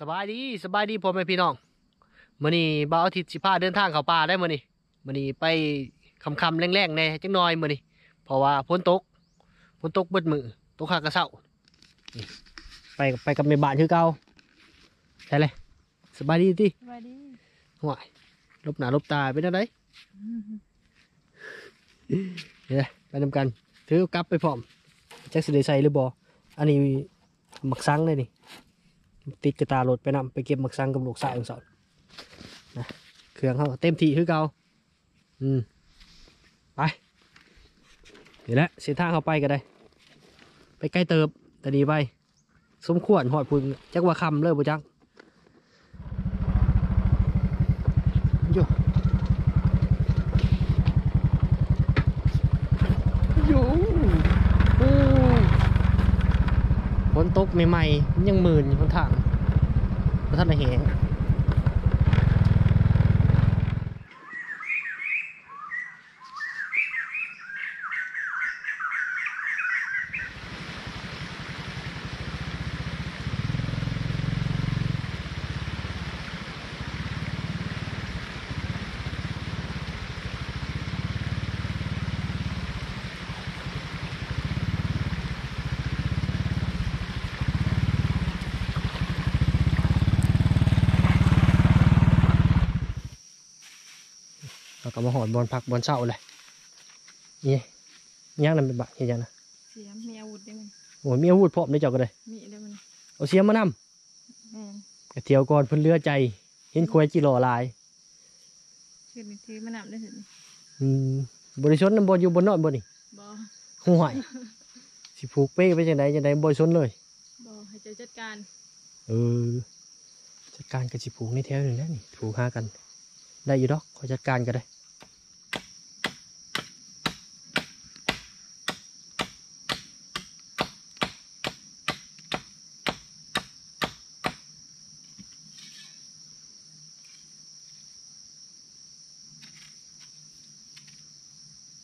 สบายดีสบายดีพ่อแม่พี่น้องมื้อนี้บ่าวอาทิตย์สิพาเดินทางเข้าป่าได้มื้อนี้มื้อนี้ไปค่ำๆแรงๆแหน่จักหน่อยมื้อนี้เพราะว่าฝนตกฝนตกเบิดมื้อตกข้างกระเซ้านี่ไปไปกับแม่บ้านคือเก่าใช่เลยสบายดีติสวัสดีห่วยลบหน้าลบตาเป็นจังไดเดี๋ยวไปนำกัน ถือกลับไปพร้อมจักสิได้ใส่หรือบ่อันนี้หมักซังเลยนี่ ติดกระตารถไปนำไปเก็บหมักซังกับลูกสาวของสอนนะเครื่องเขาเต็มที่คือเก่าอืมไปเดี๋ยวแหละเส้นทางเขาไปก็ได้ ไปใกล้เติบแต่ดีไปสมควรหอดพุ่นจักว่าคำเลยบ่จักโยโยโอ้ฝนตก ใหม่ๆ ยังหมื่นอยู่บนทางพระท่านได้แหง เราก็มาหอดบอลพักบอลเศร้าเลยนี่ย่างนั่นเป็นบะเห็นยังนะเสียมมีอาวุธได้มั้ยโอ้ยมีอาวุธพร้อมได้เจ้าก็เลยมีได้มั้ยเอาเสียมมานแม่นำกระเทียวก่อนเพิ่นเลือใจ เห็นควายจีรอลายชื่อนี่ถือมานำได้ถึงอืมบริชนน้ำบอลอยู่บนนอนบนนี่บ่ห่วยสิผูกเป้ไปจังไดจังไดบริชนเลยบ่ให้เจ้าจัดการ เออจัดการกับสิผูกในแถวหนึ่งนะนี่ผูกหากัน ได้อยู่ดอกขอจัดการก็ได้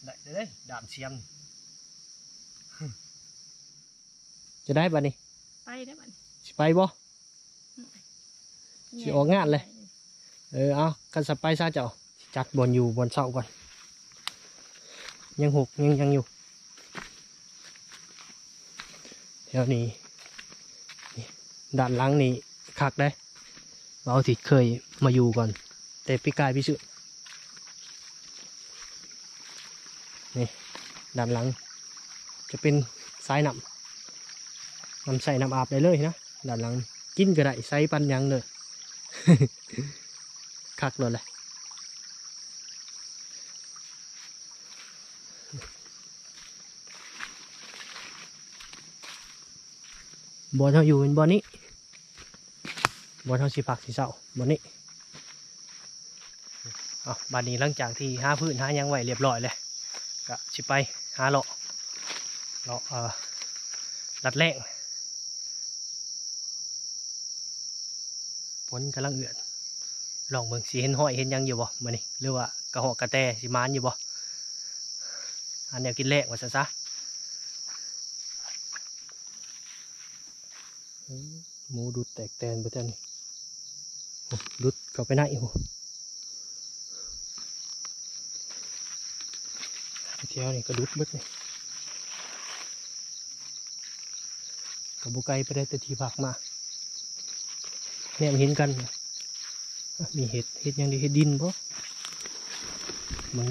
ได้เลยดามเสียมจะได้ปะนี่ไปได้มั้ยสิไปบ่สิออกงานเลย เออเอากันสไปซะเจ้าจัดบอลอยู่บอลเสาก่อน ยังหกยังยังอยู่แถวนี้นี่ด้านหลังนี่คักได้เราทิดเคยมาอยู่ก่อน แต่พี่กายพี่ชื่อนี่ ด้านหลัง จะเป็นสายน้ำน้ำใส่น้ำอาบได้เลยนะด้านหลังกินก็ได้ใส่ปันยังเลยคักเลยแหละบอลเขาอยู่เป็นบอลนี้บอลเขาสิผักสิเศร้าบอลนี้เอบานนี้หลังจากที่หาพื้นหายังไหวเรียบร้อยเลยก็สิไป หาเลาะเลาะเอ่อลัดแรงฝนกำลังเอือนลองเบิ่งสิเห็นห้อยเห็นยังอยู่บ่มื้อนี้หรือว่ากระหอกกระแตสิมานอยู่บ่อันแนวกินแรกว่าซะซะหมูดุดแตกแตนไปจ้ะนี่โอ้ดุดเข้าไปไหนโอ้ เที่ยวนี่ก็ดุดเบิดนี่กับบุไกลไปได้แต่ทีผักมาเนี่ยเห็นกัน มีเห็ดเห็ดยังดีเห็ดดินปะมึง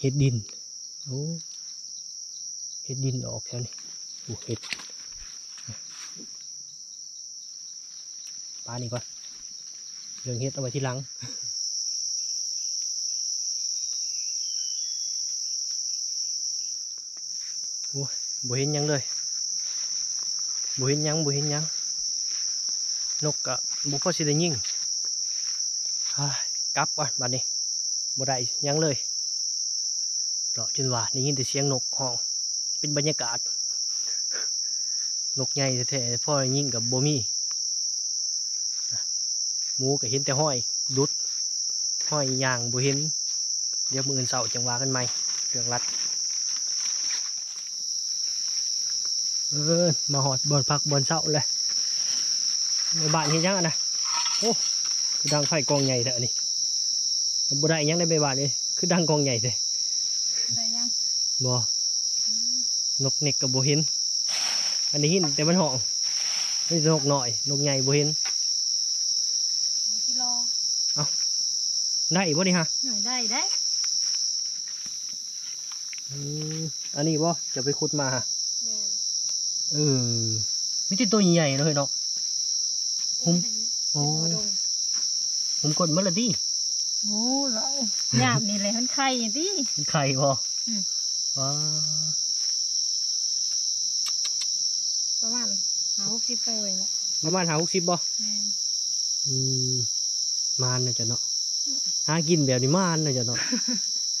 เห็ดดินโอ้เห็ดดินออกแค่นี้โอ้เห็ดปลานี่ก่อนเรื่องเห็ดเอาไว้ที่หลัง โอ้ยบ่เห็นยังเลยบ่เห็นยังบ่เห็นยัง นกกะบุพอสิได้ยิงกลับก่อนบัดนี้บ่ได้ยังเลยเลาะจนว่าได้ยินแต่เสียงนกห้อง เป็นบรรยากาศ นกใหญ่แท้ๆพ่อยิงกับบมีหมูก็เห็นแต่ห้อยดุดห้อยย่างบ่เห็น เดี๋ยวมืออื่นเสาร์จังว่ากันใหม่เรื่องรัด เออมาหอดบอลพักบอลเสาเลยในบ้านเห็นยังอะนะโอ้คือดังไฟกองใหญ่แต่อันนี้บ่ได้หยังได้ไปบ้านเลยคือดังกองใหญ่เลยได้ยังบ่นกเน็กกับบ่เห็นอันนี้หินแต่มันห้องนี่นกหน่อยนกใหญ่บ่เห็นโอ้ที่รอได้บ่นี่ฮะหน่อยได้ได้อืมอันนี้บ่จะไปขุดมาฮะแม่น เออมีแต่ตัวใหญ่ๆเลยเนาะผมโอ้โอ้ดงผมกดมาและดิโอ้เราหยาบนี่เลยมันไข่อย่างที่มันไข่บ่อืมว้าประมาณหาหกสิบตัวเลยละประมาณหาหกสิบบ่แม่นอืมมานน่ะจ้ะเนาะหากินแบบนี้มานน่ะจ้ะเนาะ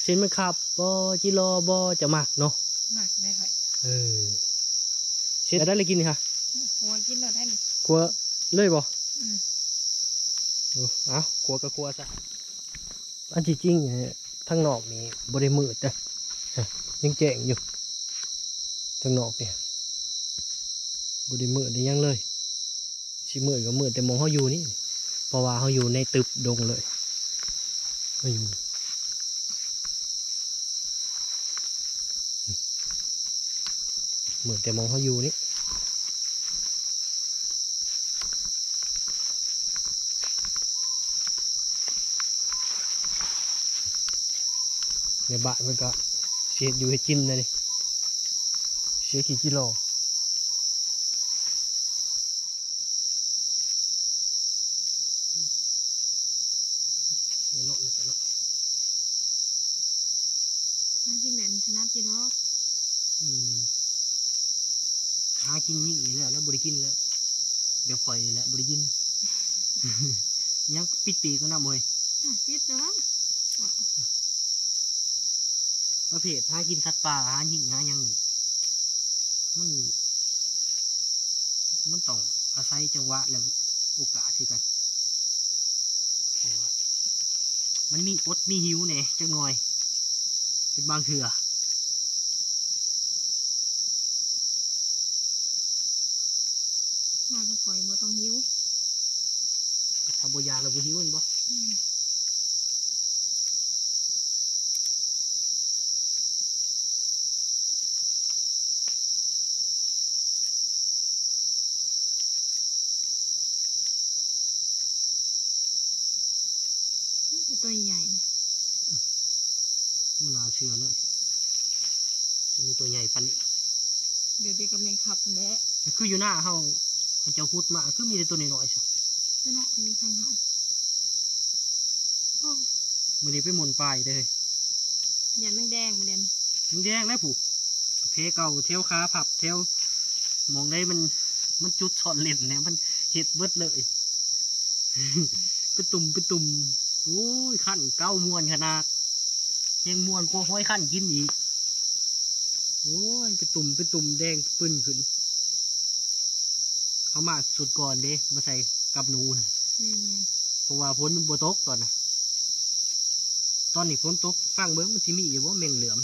เช่นมันขับบ่จิรอบ่จะมักเนาะหมักได้ค่ะเออ เช่นได้เลยกินนี่ค่ะหัวกินเราได้นี่ครัวเลยบ่อืมเออเอาครัวก็ครัวซะอันที่จริงเนี่ยทางนอกนี่บ่ได้มืดนะฮะยังแจ้งอยู่ทางนอกเนี่ยบ่ได้มืดได้หยังเลยสิมืดก็มืดแต่หมองเฮาอยู่นี่เพราะว่าเฮาอยู่ในตึบดงเลยเฮาอยู่มืดแต่หมองเฮาอยู่นี่ ในบ้านมันก็เสียอยู่ให้กินนะนี่เสียกี่กิโลเดี๋ยวเนาะเดี๋ยวเนาะหากินแบบถนัดจีดอกอืมหากินยิ่งนี่แหละแล้วบริกินแล้วเดี๋ยวปล่อยนี่แหละบริกินยังปิดปีกก็น่าเมยอะปิดแต่ว่า ประเภทหากินสัตว์ป่าหายิ่งหาหยังนี่มัน มันต้องอาศัยจังหวะและโอกาสคือกันเพราะว่ามันมีอดมีหิวเนี่ยจังหน่อย เป็นบางเถื่อมาก็ปล่อยบ่ต้องหิวถ้าบอยากเราบ่หิวแมันบ่ อืมแต่ตัวใหญ่นี่ มันน่าเชื่อเลยสิมีตัวใหญ่ปันนี้ เดี๋ยวเด็กกำลังขับมันแหละคืออยู่หน้าเฮาเขาเจ้าคุดมาคือมีแต่ตัวน้อยๆใช่ก็เนาะอายุทางเขาโอ้มื้อนี้ไปหมุนปลายเด้อยันแมงแดงมาเด่นมึงแดงแล้วผู้เพเก่าเที่ยวขาผับเที่ยวมองได้มันมันจุดช็อตเล่นเนี่ยมันเห็ดเบิดเลยเป็นตุ่มเป็นตุ่มโอ้ยขั้นเก้ามวนขนาดยังมวนกลัวห้อยขั้นกินอีก โอ้ยเป็นตุ่มเป็นตุ่มแดงปึ้นขึ้น เอามาสุดก่อนเด้มาใส่กับหนูนะแม่นเพราะว่าฝนมันบ่ตกตอนน่ะตอนนี้ฝนตกฟังเบิ้งมันสิมีอยู่ว่าแมงเหลือม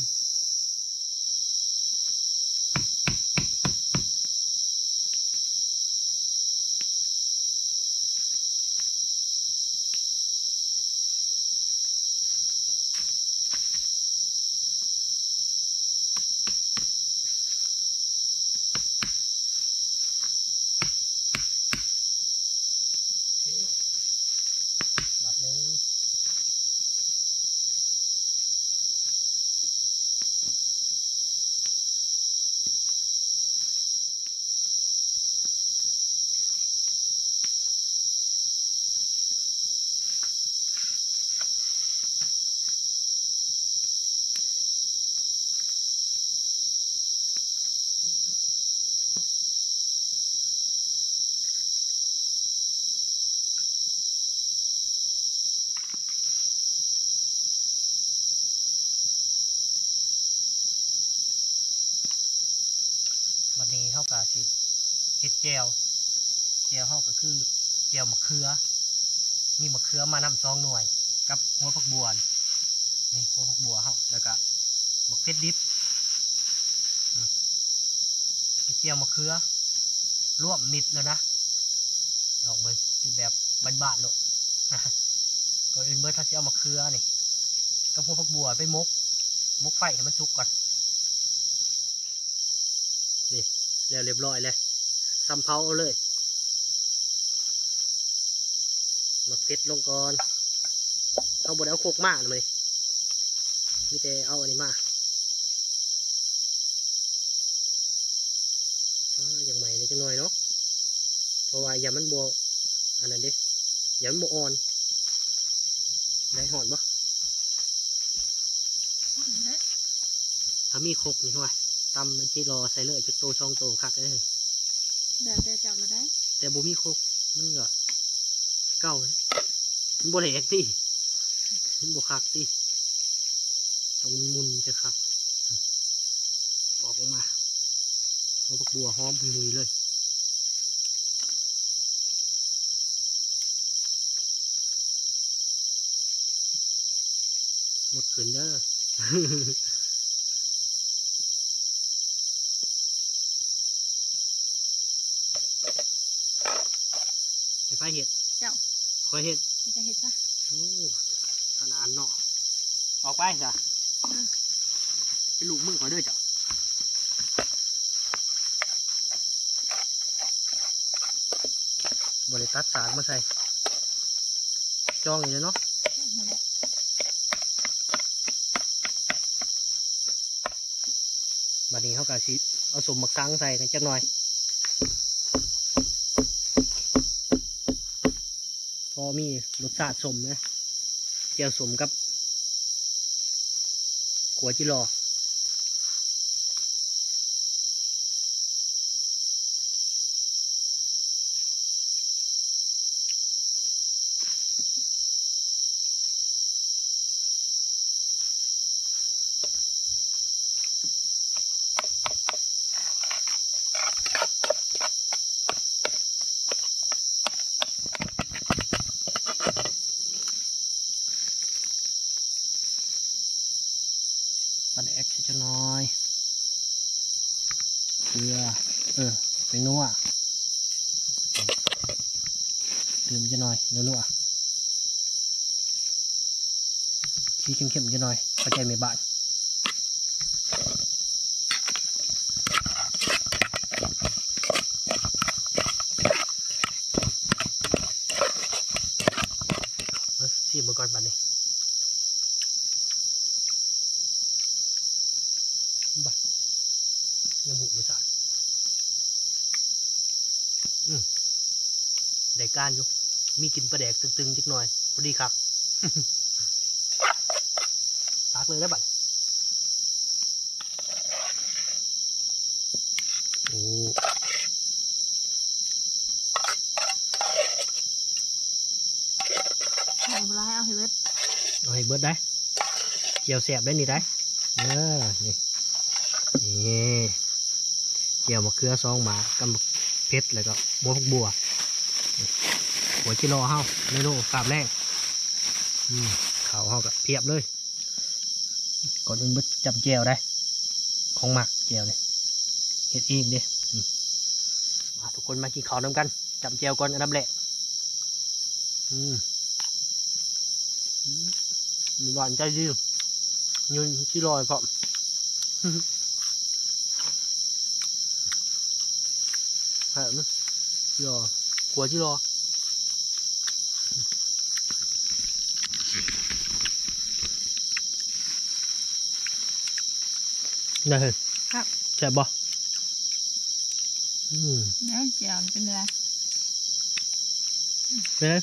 แจวแจวเฮาก็คือแจวมะเขือ มีมะเขือมานำซองหน่วย กับหัวผักบัวนี่หัวผักบัวเฮาแล้วก็มะเขือดิบเฮ็ดแจวมะเขือรวมมิดแล้วนะลองมันเป็นแบบบานๆโลดก่อนอื่นเมื่อถ้าสิเอามาเคือนี่ต้องพวกผักบัวไปมกมกไฟให้มันสุกก่อนนี่แล้วเรียบร้อยเลย ซัมเพาเอาเลยมาเพชรลงก่อนเอาบดเอาโคกมากนะเลยมีแต่เอาอันนี้มาอ๋ออย่างใหม่นี่จังหน่อยเนาะเพราะว่าอย่ามันบอันนั้นเดิอย่ามันบอ่อนได้หอนปะถ้ามีครกนี่ห่วยตำมันจีรอใส่เลยจักโตช่องโตคักเลย แบบได้จับมาได้ แต่บ่มีโคกมันก็เก่ามันบ่แหลกติมันบ่คักติต้องมุนจะคักปอกออกมาเอาผักบัวหอมหุยๆเลยหมดขืนเด้อ ไอ้ไฟเห็ดเจ้าคอยเห็ดมันจะเห็ดซะโอ้ขนาดเนาะออกไปจ้ะอืมไปลูกมือคอยด้วยจ้ะบริตัดสากมาใส่จองอย่างนี้เนาะนั่นแหละบัดนี้เขากะสิเอาสมมากังใส่กันจักหน่อย พอมีรสชาติสมนะเจียวสมกับขัวจิรอปลาแดกจักหน่อยเกลือ เออ ไปนัวดื่มจะหน่อยเนื้อนัวชีเข้มๆจะหน่อยเข้าใจไหมบ้านชิมาก่อนบัดนี้บัดยังบุรสชาติอื ได้การอยู่ มีกลินปลาแดกตึงๆจักหน่อยพอดีครับตักเลยได้บัดโอ้เอาเวลาให้เอาให้เบิดเอาให้เบิดได้เจียวแสบได้นี่ได้เออนี่นี่เจียวมะเขือซองหมากับมะเพชรแล้วก็บัวผักบัวนี่ หัวจิโร่เฮาเมนูกาบแรกอืมข้าเฮากับเพียบเลยก่อนอื่นเบิดจับเจียวได้ ของหมักเจียวเนี่ยเฮ็ดเองเด้อืมาทุกคนมากินข้าวน้ำกันจับเจียวก่อนอันดับแรกมีหวานใจดีอืมมี bạn trai riêng nhưng chỉ lòi phậm hẹn nữa giờ của chỉ lò này ครับ chạy bò ừ แล้วเจียวมันเป็นอะไร đấy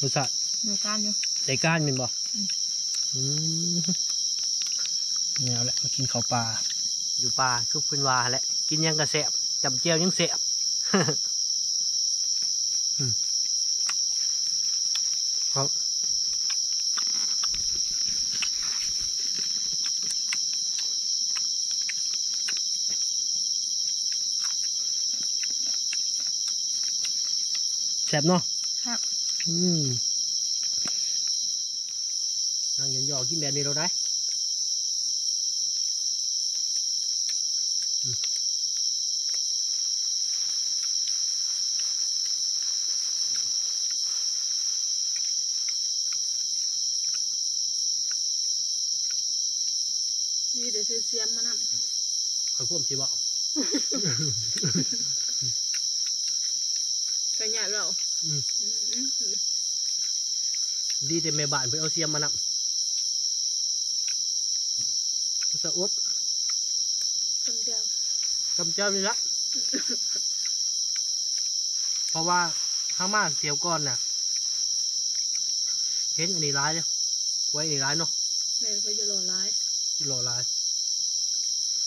một sạn โดยการอยู่ได้ก้านเป็นบ่อืมอืมเนี่ยเอาแหละมากินข้าวปลาอยู่ป่าคือเป็นวาแหละกินหยังกระแสบจำเจียวยังแสบ ซ่บเนาะครับ อืมนั่งยันยอกินแบบนี้เราได้ดีเดี๋ซื้เสียมมานะขอพ่วมสิบอก ดเราอืมอืมอืมอืมดีแต่แม่บ้านเพื่อเอาเสียมมานำสะอดจำเดียวจำเจ้านี่ละเพราะว่าข้างมากเตียวก้อนน่ะ เห็นอันนี้ร้ายเลยไว้อันนี้ร้ายเนาะแม่เขาจะรอร้ายกิโลร้าย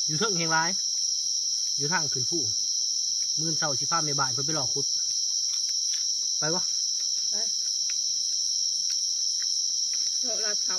อยู่เทิงเฮงร้าย อยู่ทางขึ้นผู้มื่นเสาชิฟ้าไม่บานเพื่อไปหลอกขุด ไปวะเราลาดเข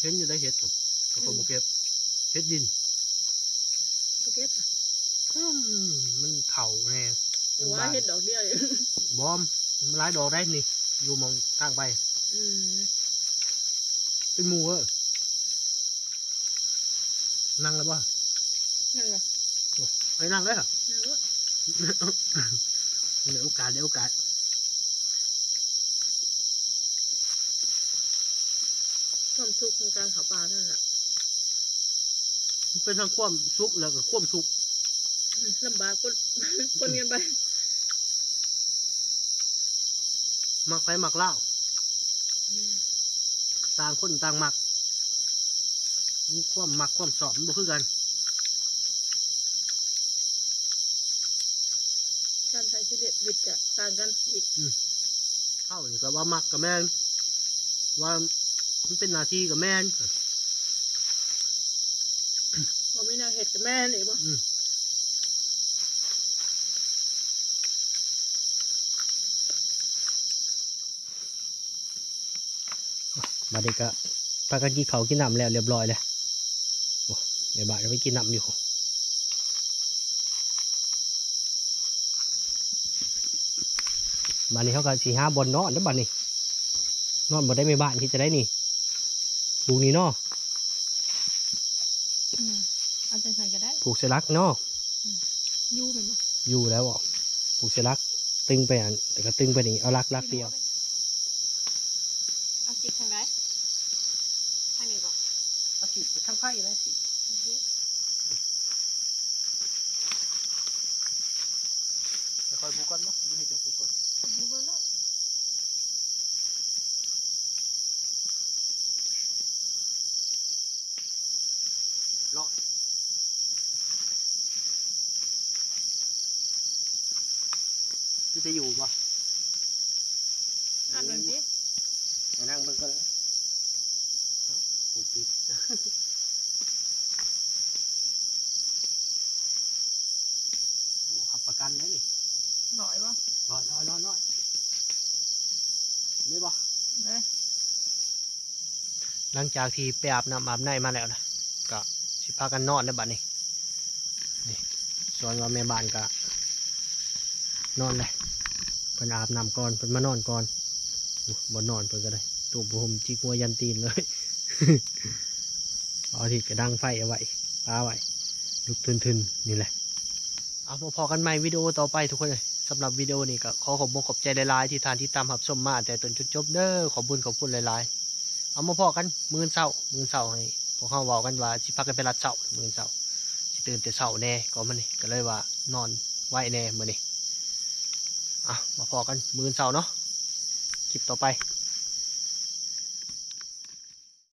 เลยเป็นแบบอืมตกเกลือได้เขาเห็นอยู่ได้เห็ดผมเขาก็บอกเก็บเห็ดดินโอเคค่ะอืมมันเถาแน่หรือว่าเห็ดดอกเดียวอยู่บอมมันหลายดอกได้นี่ อยู่มองทางไปอืมเป็นหมูเออนั่งแล้วป่ะนั่นไงไปนั่งได้เหรอนั่นรถเดี๋ยวโอกาสเดี๋ยวโอกาส ความสุขของการเขาปลาเท่านั้นแหละมันเป็นทั้งความสุขแล้วก็ความทุกข์อืมลำบากคนคนกันไปมักไปมักเล่าต่างคนต่างมักมีความมักความสอบมันบ่คือกัน การใช้ชีวิตบิดกะต่างกันอีกเข้านี่ก็ว่ามักกับแม่นว่า มันเป็นหน้าที่กับแม่นว่ามีแนวเห็ดกับแม่นี่บ่อืมมาเด็กก็ปากันกินเขาวกินน้ำแล้วเรียบร้อยเลยโอ้ในบ้านเราไม่กินน้ำอยู่บ้านนี้เขาก็สี่ห้าบนนอนแล้วบ้านนี้นอนบ่ได้ไม่บ้านที่จะได้นี่ป ลูกนี่เนาะอืมเอาใจใส่ก็ได้ปลูกเสลักเนาะยูเป็นบ่อยู่แล้วอะปลูกเสลัก ตึงไปอันแต่ก็ตึงไปนี่เอาลักลักเดียว เอาจิกทางไหนทางนี้บ่เอาสิทั้งไพ่เลยสิ โอเค คอยปลูกก่อนเนาะดูให้เจ้าปลูกก่อน เอาไปเนาะ เลาะคือจะอยู่ปะอ่านมันสิมานั่งเบิ่งก็เลยปลูกปิดโอ้ขับประกันเลยนี่หน่อยบ่ร้อยร้อยร้อยร้อยนี่ปะได้หลังจากที่ไปอาบน้ำอาบในมาแล้วนะก็ สิพากันนอนในบัดนี้นี่ส่วนว่าแม่บ้านก็นอนเลยเพิ่นอาบน้ำก่อนเพิ่นมานอนก่อนบ่นอนเพิ่นก็ได้ตูบผมจิกหัวยันตีนเลยเอาที่กระดังไฟเอาไว้ปาไว้ลุกทึนๆนี่แหละเอามาพอกันใหม่วิดีโอต่อไปทุกคนเลยสำหรับวิดีโอนี้ก็ขอขอบคุณขอบใจหลายๆที่ทานที่ตามหับชมมาแต่ต้นจนจบเด้อขอบคุญขอบคุณหลายๆ เอามาพอกันมือเศร้ามือเศร้าให้ พวกเขาเว้ากันว่าสิพักกันไปรัดเสามือเสาสิตื่นแต่เสาแน่ก็มันนี่ก็เลยว่านอนไว้แน่มือนี่อะมาพอกันมือเสาเนาะคลิปต่อไป